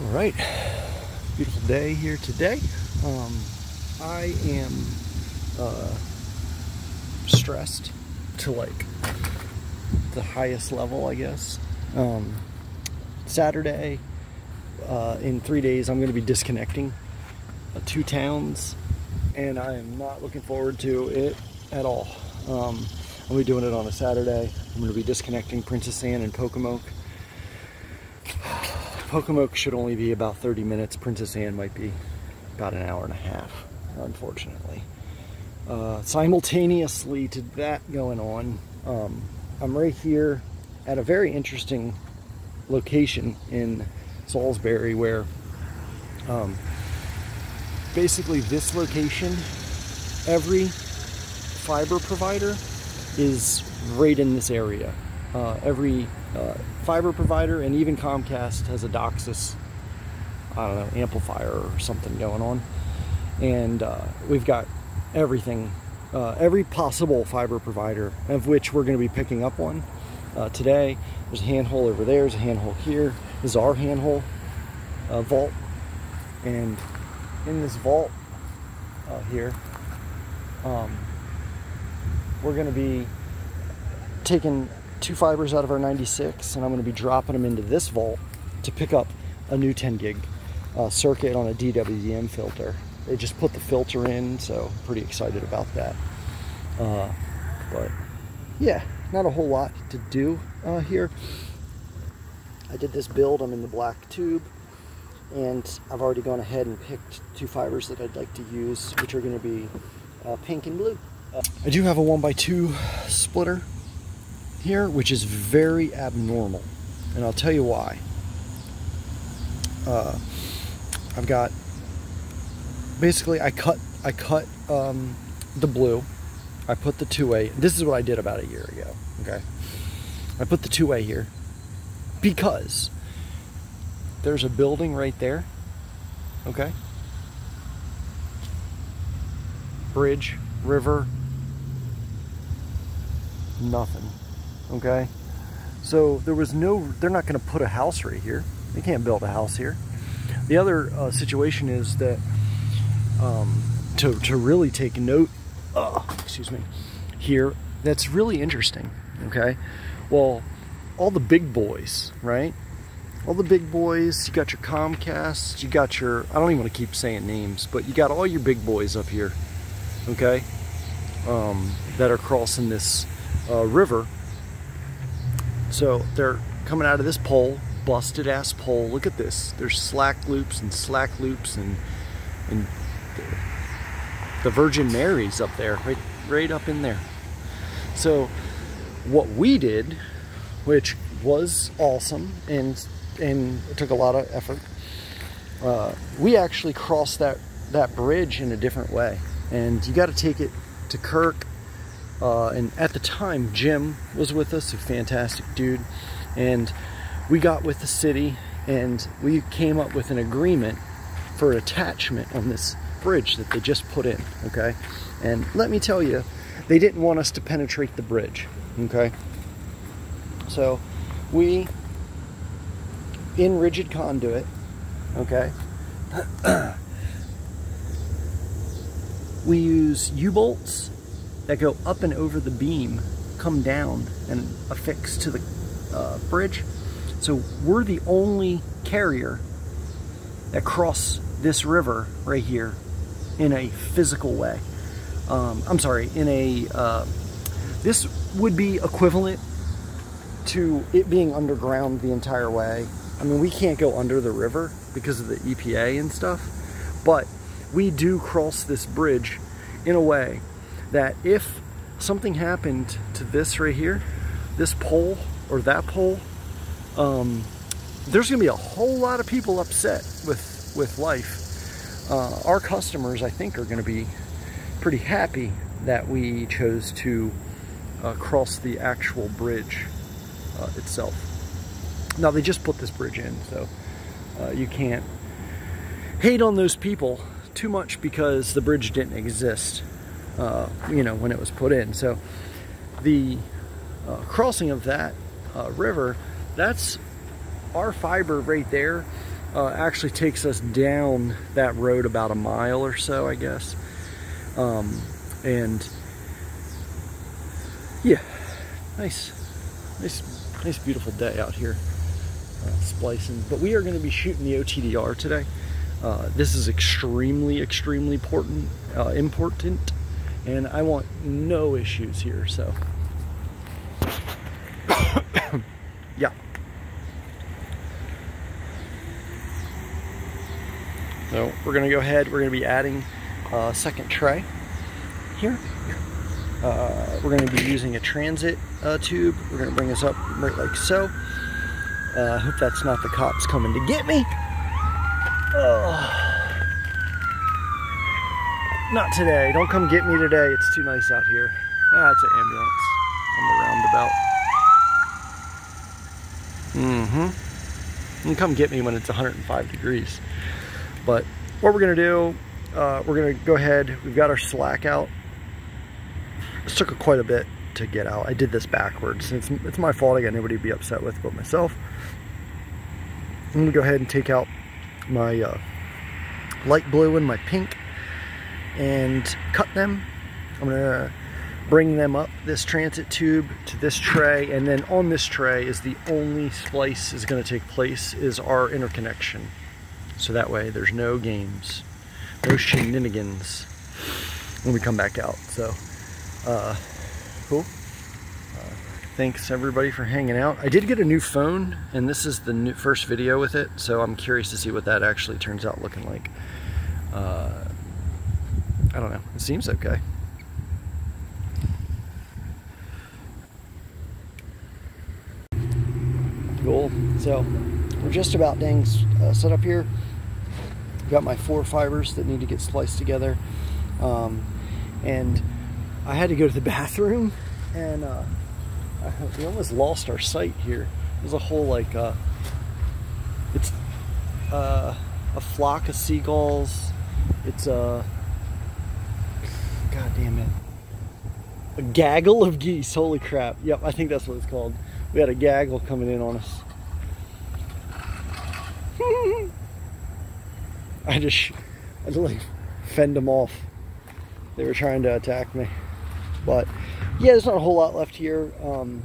All right, beautiful day here today. Um, I am uh, stressed to like the highest level, I guess. Um, Saturday, uh, in three days, I'm going to be disconnecting uh, two towns, and I am not looking forward to it at all. Um, to be doing it on a Saturday. I'm going to be disconnecting Princess Anne and Pocomoke. Pocomoke should only be about 30 minutes. Princess Anne might be about an hour and a half, unfortunately. Uh, simultaneously to that going on, um, I'm right here at a very interesting location in Salisbury where um, basically this location, every fiber provider is right in this area. Uh, every uh, fiber provider and even Comcast has a DOCSIS, I don't know, amplifier or something going on. And uh, we've got everything, uh, every possible fiber provider, of which we're going to be picking up one uh, today. There's a handhole over there, there's a handhole here. This is our handhole uh, vault. And in this vault here, um, we're going to be taking two fibers out of our 96 and I'm going to be dropping them into this vault to pick up a new 10 gig uh, circuit on a DWDM filter. They just put the filter in, so I'm pretty excited about that. Uh, but yeah, not a whole lot to do uh, here. I did this build, I'm in the black tube, and I've already gone ahead and picked two fibers that I'd like to use, which are going to be uh, pink and blue. I do have a 1x2 splitter here, which is very abnormal. And I'll tell you why. Uh, I've got basically I cut I cut um, the blue. I put the two-way, This is what I did about a year ago. Okay, I put the two-way here because there's a building right there. Okay, bridge, river, nothing okay? So there was no, they're not going to put a house right here. They can't build a house here. The other uh, situation is that um, to, to really take note, uh, excuse me, here, that's really interesting, okay? Well, all the big boys, right? All the big boys, you got your Comcast, you got your, I don't even want to keep saying names, but you got all your big boys up here, okay? Um, that are crossing this uh, river so they're coming out of this pole, busted ass pole. Look at this. There's slack loops and slack loops and and the Virgin Mary's up there, right right up in there. So what we did, which was awesome and and took a lot of effort, uh, we actually crossed that that bridge in a different way. And you got to take it to Kirk uh, and at the time, Jim was with us, a fantastic dude. And we got with the city and we came up with an agreement for attachment on this bridge that they just put in, okay? And let me tell you, they didn't want us to penetrate the bridge, okay? So we, in rigid conduit, okay? we use U-bolts that go up and over the beam come down and affix to the uh, bridge. So we're the only carrier that cross this river right here in a physical way. Um, I'm sorry, in a, uh, this would be equivalent to it being underground the entire way. I mean, we can't go under the river because of the EPA and stuff, but we do cross this bridge in a way that if something happened to this right here, this pole or that pole, um, there's gonna be a whole lot of people upset with, with life. Uh, our customers, I think, are gonna be pretty happy that we chose to uh, cross the actual bridge uh, itself. Now they just put this bridge in, so uh, you can't hate on those people too much because the bridge didn't exist uh, you know, when it was put in. So the uh, crossing of that uh, river, that's our fiber right there uh, actually takes us down that road about a mile or so, I guess. Um, and yeah, nice, nice, nice, beautiful day out here uh, splicing. But we are going to be shooting the OTDR today. Uh, this is extremely, extremely important, uh, important, and I want no issues here. So, yeah. So we're gonna go ahead. We're gonna be adding a second tray here. Uh, we're gonna be using a transit uh, tube. We're gonna bring this up right like so. I uh, hope that's not the cops coming to get me. Oh. Not today. Don't come get me today. It's too nice out here. Ah, it's an ambulance on the roundabout. Mm-hmm. You come get me when it's 105 degrees. But what we're gonna do, uh, we're gonna go ahead. We've got our slack out. This took quite a bit to get out. I did this backwards. It's, it's my fault. I got nobody to be upset with but myself. I'm gonna go ahead and take out my uh, light blue and my pink and cut them. I'm gonna bring them up this transit tube to this tray and then on this tray is the only splice is going to take place is our interconnection so that way there's no games no shenanigans when we come back out so uh, cool thanks everybody for hanging out. I did get a new phone and this is the new, first video with it so I'm curious to see what that actually turns out looking like. Uh, I don't know, it seems okay. Cool, so we're just about dang uh, set up here. Got my four fibers that need to get spliced together. Um, and I had to go to the bathroom and uh, we almost lost our sight here. There's a whole like uh, it's uh, a flock of seagulls. It's a god damn it, a gaggle of geese. Holy crap! Yep, I think that's what it's called. We had a gaggle coming in on us. I just I just like fend them off. They were trying to attack me, but yeah, there's not a whole lot left here. Um,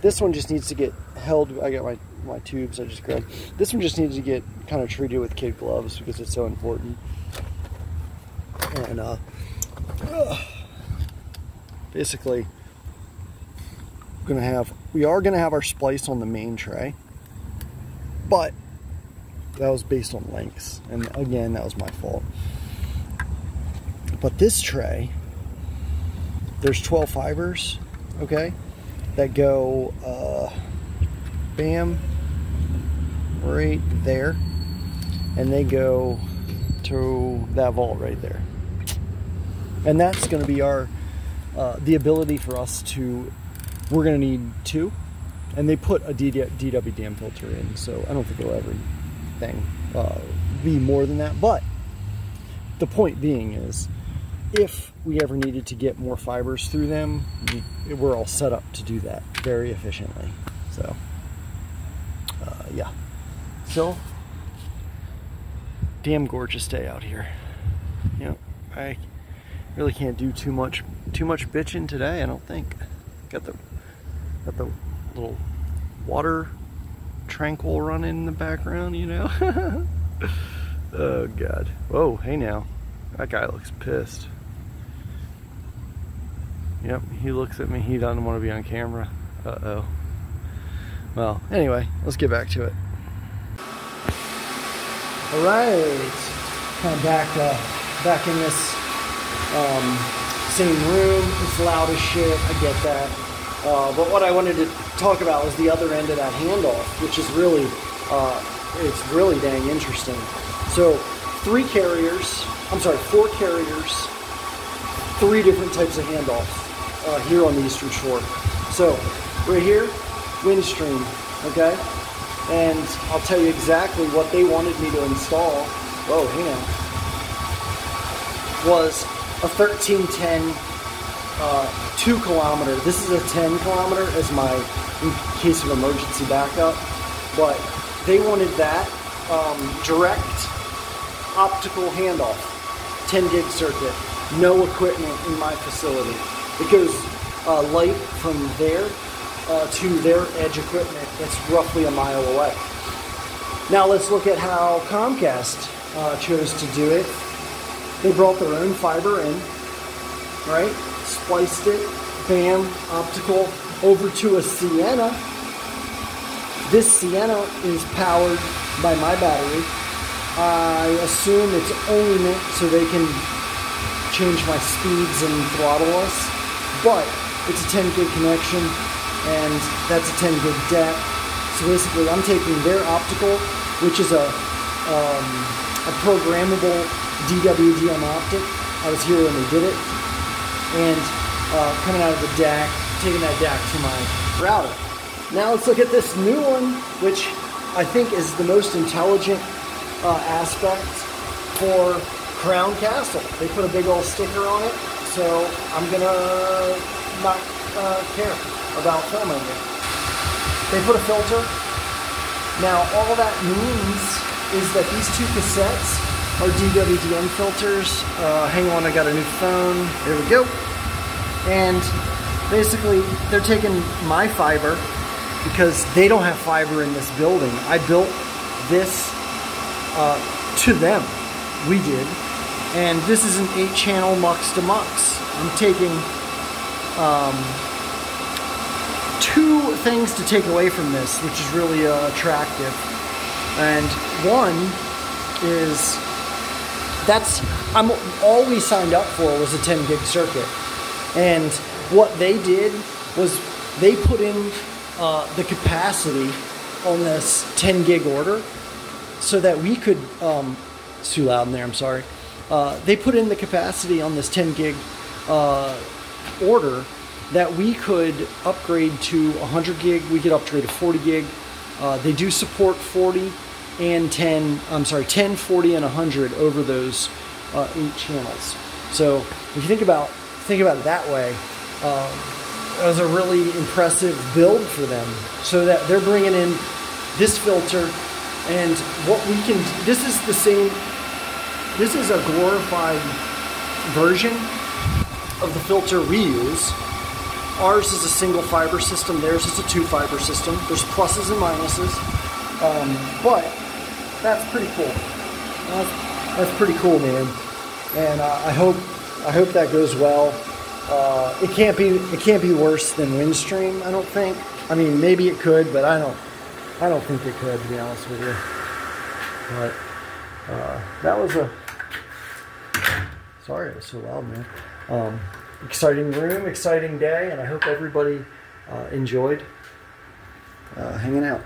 this one just needs to get held. I got my, my tubes I just grabbed. This one just needs to get kind of treated with kid gloves because it's so important. And uh, basically, gonna have we are gonna have our splice on the main tray, but that was based on lengths, and again, that was my fault. But this tray there's 12 fibers, okay, that go, uh, bam, right there, and they go to that vault right there. And that's going to be our, uh, the ability for us to, we're going to need two, and they put a DWDM filter in, so I don't think it'll ever thing uh, be more than that, but the point being is, if we ever needed to get more fibers through them, we're all set up to do that very efficiently. So, uh, yeah. So, damn gorgeous day out here. You know, I really can't do too much too much bitching today. I don't think. Got the got the little water tranquil running in the background. You know. oh God. Whoa. Hey now. That guy looks pissed. Yep, he looks at me. He doesn't want to be on camera. Uh-oh. Well, anyway, let's get back to it. All right, of back uh, back in this um, same room. It's loud as shit. I get that. Uh, but what I wanted to talk about was the other end of that handoff, which is really uh, it's really dang interesting. So three carriers. I'm sorry, four carriers. Three different types of handoffs uh, here on the Eastern Shore. So, right here, Windstream, okay? And I'll tell you exactly what they wanted me to install. Oh, hang on. Was a 1310 uh, 2 kilometer. This is a 10 kilometer as my in case of emergency backup. But they wanted that um, direct optical handoff, 10 gig circuit, no equipment in my facility. It goes uh, light from there uh, to their edge equipment that's roughly a mile away. Now let's look at how Comcast uh, chose to do it. They brought their own fiber in, right? Spliced it, bam, optical, over to a Ciena. This Ciena is powered by my battery. I assume it's only meant so they can change my speeds and throttle us, but it's a 10 gig connection and that's a 10 gig DAC. So basically I'm taking their optical, which is a, um, a programmable DWDM optic. I was here when they did it. And uh, coming out of the DAC, taking that DAC to my router. Now let's look at this new one, which I think is the most intelligent uh, aspect for Crown Castle. They put a big old sticker on it, so I'm gonna not uh, care about filming it. They put a filter. Now all that means is that these two cassettes are DWDM filters. Uh, hang on, I got a new phone. There we go. And basically, they're taking my fiber because they don't have fiber in this building. I built this uh, to them. We did. And this is an eight channel mux to mux. I'm taking um, two things to take away from this, which is really uh, attractive. And one is that's I'm all we signed up for was a 10 gig circuit. And what they did was they put in uh, the capacity on this 10 gig order so that we could, um, it's too loud in there, I'm sorry. Uh, they put in the capacity on this 10 gig uh, order that we could upgrade to 100 gig, we could upgrade to 40 gig. Uh, they do support 40 and 10, I'm sorry, 10, 40, and 100 over those uh, eight channels. So if you think about think about it that way, um, was a really impressive build for them. So that they're bringing in this filter and what we can, this is the same, this is a glorified version of the filter we use. Ours is a single fiber system, theirs is a two fiber system. There's pluses and minuses, um, but that's pretty cool. That's, that's pretty cool, man. And uh, I hope I hope that goes well. Uh, it can't be it can't be worse than Windstream. I don't think. I mean, maybe it could, but I don't. I don't think it could, to be honest with you. But uh, that was a. Sorry, it was so loud, man. Um, exciting room, exciting day, and I hope everybody uh, enjoyed uh, hanging out.